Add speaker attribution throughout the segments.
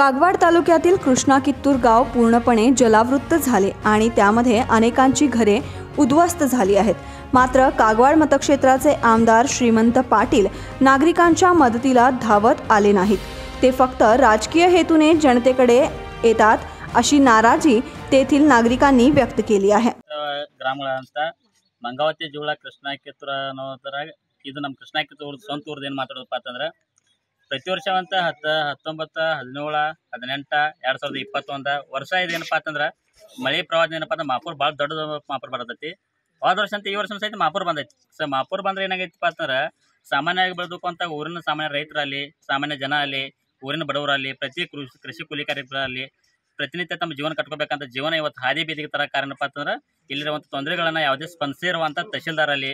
Speaker 1: कागवाड तालुक्यातील कृष्णा कित्तूर गाव पूर्णपणे जलावृत्त झाले आणि त्यामध्ये अनेकांची घरे उद्ध्वस्त झाली आहेत मात्र कागवाड मतक्षेत्राचे आमदार श्रीमंत पाटील नागरिकांच्या मदतीला धावत आले नाहीत ते फक्त राजकीय हेतूने जनतेकडे येतात अशी नाराजी तेथील नागरिकांनी व्यक्त केली आहे
Speaker 2: ಗ್ರಾಮಗಳಂತ ಮಂಗಾವತಿ ಜೋಳ ಕೃಷ್ಣ ಕಿತ್ತೂರ ಅನ್ನೋದ್ರಾಗ ಇದು ನಮ್ಮ ಕೃಷ್ಣ ಕಿತ್ತೂರು ಸ್ವಂತ ಊರ್ದು ಏನು ಮಾತಾಡೋದಪ್ಪ ಅಂತಂದ್ರೆ ಪ್ರತಿ ವರ್ಷ ಅಂತ ಹತ್ತು, ಹತ್ತೊಂಬತ್ತ, ಹದಿನೇಳ, ಹದಿನೆಂಟ, ಎರಡು ಸಾವಿರದ ಇಪ್ಪತ್ತೊಂದ ವರ್ಷ ಇದೇನಪ್ಪ ಅಂತಂದ್ರೆ ಮಳೆ ಪ್ರವಾಹ ಏನಪ್ಪ ಅಂದ್ರೆ ಮಾಪುರ್ ಭಾಳ ದೊಡ್ಡದು ಮಾಪುರ್ ಬರತೈತಿ. ಹೋದ ವರ್ಷ ಅಂತ ಈ ವರ್ಷ ಸಹಿತ ಮಾಪುರ್ ಬಂದೈತಿ. ಸೊ ಮಾಪುರ್ ಬಂದ್ರೆ ಏನಾಗೈತಪ್ಪ ಅಂತಂದ್ರೆ ಸಾಮಾನ್ಯವಾಗಿ ಬೆಳೆದುಕೊಂತ ಊರಿನ ಸಾಮಾನ್ಯ ರೈತರಲ್ಲಿ ಸಾಮಾನ್ಯ ಜನ ಅಲ್ಲಿ ಊರಿನ ಬಡವರಲ್ಲಿ ಪ್ರತಿ ಕೃಷಿ ಕೃಷಿ ಕೂಲಿ ಕಾರ್ಮಿಕರಲ್ಲಿ ಪ್ರತಿನಿತ್ಯ ತಮ್ಮ ಜೀವನ ಕಟ್ಕೋಬೇಕಂತ ಜೀವನ ಇವತ್ತು ಹಾದಿ ಬೀದಿಗೆ ತರ ಕಾರಣಪ್ಪ ಅಂತಂದ್ರೆ ಇಲ್ಲಿರುವಂಥ ತೊಂದರೆಗಳನ್ನ ಯಾವುದೇ ಸ್ಪಂದಿಸಿರುವಂಥ ತಹಶೀಲ್ದಾರಲ್ಲಿ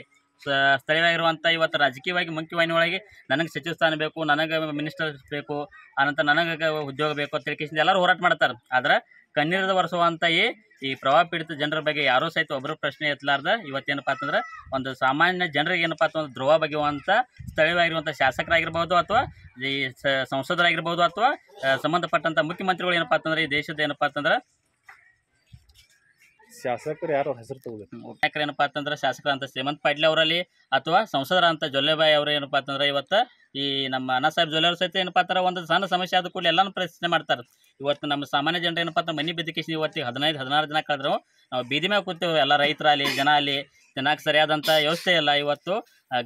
Speaker 2: ಸ್ಥಳೀಯವಾಗಿರುವಂಥ ಇವತ್ತು ರಾಜಕೀಯವಾಗಿ ಮುಖ್ಯವಾಹಿನಿ ಒಳಗೆ ನನಗೆ ಸಚಿವ ಸ್ಥಾನ ಬೇಕು, ನನಗೆ ಮಿನಿಸ್ಟರ್ ಬೇಕು, ಆನಂತರ ನನಗೆ ಉದ್ಯೋಗ ಬೇಕು ಅಂತ ಎಲ್ಲರೂ ಹೋರಾಟ ಮಾಡ್ತಾರೆ. ಆದ್ರೆ ಕಣ್ಣೀರದ ವರ್ಷವಂತ ಈ ಪ್ರವಾಹ ಪೀಡಿತ ಜನರ ಬಗ್ಗೆ ಯಾರೂ ಸಹಿತ ಒಬ್ಬರು ಪ್ರಶ್ನೆ ಎತ್ತಲಾರ್ದ. ಇವತ್ತೇನಪ್ಪ ಅಂತಂದ್ರೆ ಒಂದು ಸಾಮಾನ್ಯ ಜನರಿಗೆ ಏನಪ್ಪ ಅಂತಂದ್ರೆ ಧ್ರುವ ಬಗೆಯುವಂಥ ಸ್ಥಳೀಯವಾಗಿರುವಂಥ ಶಾಸಕರಾಗಿರ್ಬೋದು ಅಥವಾ ಈ ಸಂಸದರಾಗಿರ್ಬೋದು ಅಥವಾ ಸಂಬಂಧಪಟ್ಟಂಥ ಮುಖ್ಯಮಂತ್ರಿಗಳು ಏನಪ್ಪ ಅಂತಂದ್ರೆ ಈ ದೇಶದ ಏನಪ್ಪ ಅಂತಂದ್ರೆ
Speaker 3: ಶಾಸಕರು ಯಾರು ಹೆಸರು ತಗೋಬೇಕು?
Speaker 2: ಯಾಕ್ರೆ ಏನಪ್ಪಾ ಅಂತಂದ್ರೆ ಶಾಸಕರ ಅಂತ ಶ್ರೀಮಂತ ಪಾಟೀಲ್ ಅವರಲ್ಲಿ ಅಥವಾ ಸಂಸದರ ಅಂತ ಜೊಲ್ಲೆಬಾಯಿ ಅವರು ಏನಪ್ಪಾ ಅಂತಂದ್ರೆ ಇವತ್ತು ಈ ನಮ್ಮ ಅಣ್ಣ ಸಾಹೇಬ್ ಜೊಲ್ಲೆ ಅವ್ರ ಸಹಿತ ಏನಪ್ಪಾ ಅಂತಾರೆ, ಒಂದು ಸಣ್ಣ ಸಮಸ್ಯೆ ಆದ ಕೂಡಲೇ ಎಲ್ಲಾನು ಪ್ರಶ್ನೆ ಮಾಡ್ತಾರೆ. ಇವತ್ತು ನಮ್ಮ ಸಾಮಾನ್ಯ ಜನರು ಏನಪ್ಪಾ ಅಂತ ಮನಿ ಬಿದ್ದಕಿಸಿ ಇವತ್ತಿಗೆ ಹದಿನೈದು, ಹದಿನಾರು ದಿನ ಕಳೆದ್ರು. ನಾವು ಬೀದಿ ಮ್ಯಾಗ ಕೂತೇವೆ, ಎಲ್ಲ ರೈತರಲ್ಲಿ ಜನ ಅಲ್ಲಿ ಜನಕ್ಕೆ ಸರಿಯಾದಂಥ ವ್ಯವಸ್ಥೆ ಇಲ್ಲ ಇವತ್ತು.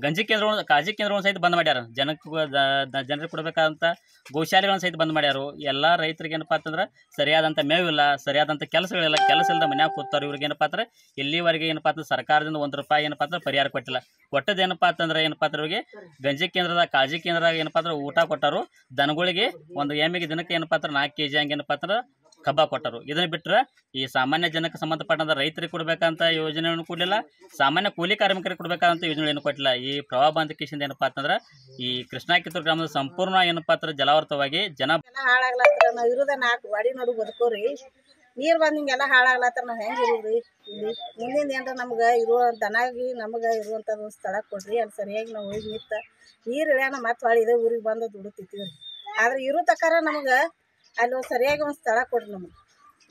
Speaker 2: ಗಂಜಿ ಕೇಂದ್ರಗಳು ಕಾಳಜಿ ಕೇಂದ್ರಗಳನ್ನು ಸಹಿತ ಬಂದ್ ಮಾಡ್ಯಾರ. ಜನಕ್ಕೆ ಜನರಿಗೆ ಕೊಡಬೇಕಾದಂಥ ಗೋಶಾಲೆಗಳನ್ನು ಸಹಿತ ಬಂದ್ ಮಾಡ್ಯಾರು. ಎಲ್ಲ ರೈತರಿಗೆ ಏನಪ್ಪಾ ಅಂತಂದ್ರೆ ಸರಿಯಾದಂಥ ಮೇವಿಲ್ಲ ಸರಿಯಾದಂಥ ಕೆಲಸಗಳಿಲ್ಲ. ಕೆಲಸ ಇಲ್ಲದ ಮನ್ಯಾಗ ಕೂತಾರೆ ಇವ್ರಿಗೆ ಏನಪ್ಪಾ ಅಂದ್ರೆ ಇಲ್ಲಿವರೆಗೆ ಏನಪ್ಪಾ ಅಂದ್ರೆ ಸರ್ಕಾರದಿಂದ ಒಂದು ರೂಪಾಯಿ ಏನಪ್ಪಾ ಅಂದ್ರೆ ಪರಿಹಾರ ಕೊಟ್ಟಿಲ್ಲ. ಕೊಟ್ಟದ್ದು ಏನಪ್ಪಾ ಅಂತಂದ್ರೆ ಏನಪ್ಪಾ ಅಂದ್ರೆ ಇವ್ರಿಗೆ ಗಂಜಿ ಕೇಂದ್ರದ ಕಾಳಜಿ ಕೇಂದ್ರದಾಗ ಏನಪ್ಪಾ ಅಂದ್ರೆ ಊಟ ಕೊಟ್ಟರು ದನಗಳಿಗೆ ಒಂದು ಎಮ್ಮೆಗೆ ದಿನಕ್ಕೆ ಏನಪ್ಪಾ ಅಂದ್ರೆ ನಾಲ್ಕು ಕೆ ಜಿ ಹಂಗೆ ಏನಪ್ಪಾ ಅಂದ್ರೆ ಕಬ್ಬ ಕೊಟ್ಟರು. ಇದನ್ನ ಬಿಟ್ಟರೆ ಈ ಸಾಮಾನ್ಯ ಜನಕ್ಕೆ ಸಂಬಂಧಪಟ್ಟಂತ ರೈತರಿಗೆ ಕೊಡಬೇಕಂತ ಯೋಜನೆಯನ್ನು ಕೊಡಲಿಲ್ಲ. ಸಾಮಾನ್ಯ ಕೂಲಿ ಕಾರ್ಮಿಕರಿಗೆ ಕೊಡಬೇಕಂತ ಯೋಜನೆಗಳೇನು ಕೊಟ್ಟಿಲ್ಲ. ಈ ಪ್ರವಾಹ ಬಂದ ಕಿಶಿಂದ ಏನಪ್ಪಾ ಅಂತಂದ್ರೆ ಈ ಕೃಷ್ಣಾ ಕಿತ್ತೂರು ಗ್ರಾಮದ ಸಂಪೂರ್ಣ ಏನಪ್ಪಾ ಅಂದ್ರೆ ಜಲಾವೃತವಾಗಿ ಜನ
Speaker 4: ಎಲ್ಲ ನಾವು ಇರೋದ ನಾಲ್ಕು ಗಾಡಿ ಬದುಕೋ ಬದುಕೋರಿ. ನೀರು ಬಂದ್ ಹಿಂಗೆಲ್ಲ ಹಾಳಾಗ್ಲತ್ತರ. ನಾವ್ ಹೆಂಗ್ ಇರೋದ್ರಿ? ಇಲ್ಲಿ ಮುಂದಿನ ಏನಾರ ನಮ್ಗೆ ಇರುವ ದನಾಗಿ ನಮಗ ಒಂದು ಸ್ಥಳ ಕೊಡ್ರಿ. ಅಲ್ಲಿ ಸರಿಯಾಗಿ ನಾವು ಹೋಗಿ ನಿಂತ ನೀರ್ ಇಳ್ಯಾನ ಮತ್ತೆ ಹೊಳಿದೆ ಊರಿಗೆ ಬಂದು ದುಡಿತಿರ್ತೀವಿ ಆದ್ರೆ ಇರೋ ತಕಾರ ನಮ್ಗ ಅಲ್ಲಿ ಒಂದು ಸರಿಯಾಗಿ ಒಂದು ಸ್ಥಳ ಕೊಡ್ರಿ ನಮ್ಗೆ.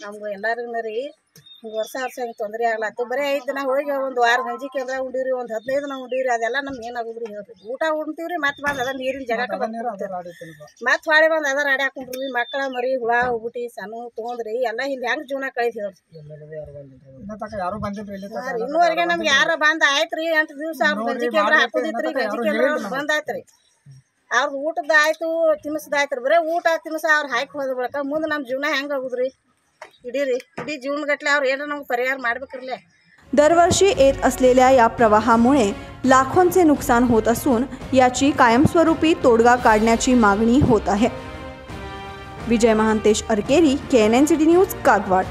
Speaker 4: ನಮ್ಗೆ ಎಲ್ಲರಿಗೂ ರೀ ಹಿಂಗೆ ವರ್ಷ ವರ್ಷ ಹಿಂಗೆ ತೊಂದರೆ ಆಗ್ಲತ್ತು ಬರೀ ಐದು ದಿನ ಹೋಗಿ ಒಂದು ವಾರ ಗಂಜಿ ಕೇಂದ್ರ ಉಂಡೀರಿ ಒಂದು ಹದಿನೈದು ದಿನ ಉಂಡೀರಿ ಅದೆಲ್ಲ ನಮ್ಗೆ ಏನಾಗುದ್ರಿ ಹೇಳ್ರಿ. ಊಟ ಉಣ್ತೀವ್ರಿ ಮತ್ತೆ ಬಂದು ಅದ ನೀರಿನ ಜಾಗಕ್ಕೆ ಮತ್ತೆ ಹೊಳೆ ಬಂದು ಅದ ರಾಡಿ ಹಾಕೊಂಡ್ರಿ ಮಕ್ಕಳ ಮರಿ ಹುಳ ಹೋಗ್ಬಿಟ್ಟು ಸಣ್ಣ ತೊಗೊಂಡ್ರಿ ಎಲ್ಲ ಇಲ್ಲಿ ಹೆಂಗೆ ಜೀವನ ಕಳಿಸಿ
Speaker 5: ಹೇಳ್ರಿ.
Speaker 4: ಇನ್ನೂವರೆಗೆ ನಮ್ಗೆ ಯಾರ ಬಂದ ರೀ ಎಂಟು ದಿವಸ ಅವ್ರ ಗಂಜಿ ಕೇಂದ್ರ ಹಾಕೋದಿತ್ರಿ ಗಂಜಿ ಕೇಂದ್ರ ಬಂದಾಯ್ತು ಆಯ್ತ್ರಿ. ಅವ್ರದ್ದು ಊಟದ ಆಯ್ತು ತಿನ್ಸದ ಆಯ್ತ್ರಿ ಬರೇ ಊಟ ತಿನ್ಸ ಅವ್ರು ಹಾಕಿ ಹೋದ ಬಳಿಕ ಮುಂದೆ ನಮ್ಮ ಜೀವನ ಹೆಂಗ್ ಆಗುದ್ರಿ ಇಡೀ ರೀ ಇಡೀ ಜೀವನಗಟ್ಲೆ ಅವ್ರು ಏನೋ ನಮ್ಗೆ ಪರಿಹಾರ ಮಾಡ್ಬೇಕ್ರಲ್ಲೇ
Speaker 1: दरवर्षी येत असलेल्या या प्रवाहामुळे लाखोंचे नुकसान होत असून याची कायमस्वरूपी तोडगा काढण्याची मागणी होत आहे Vijay Mahantesh Arkeri K N N city news Kagwad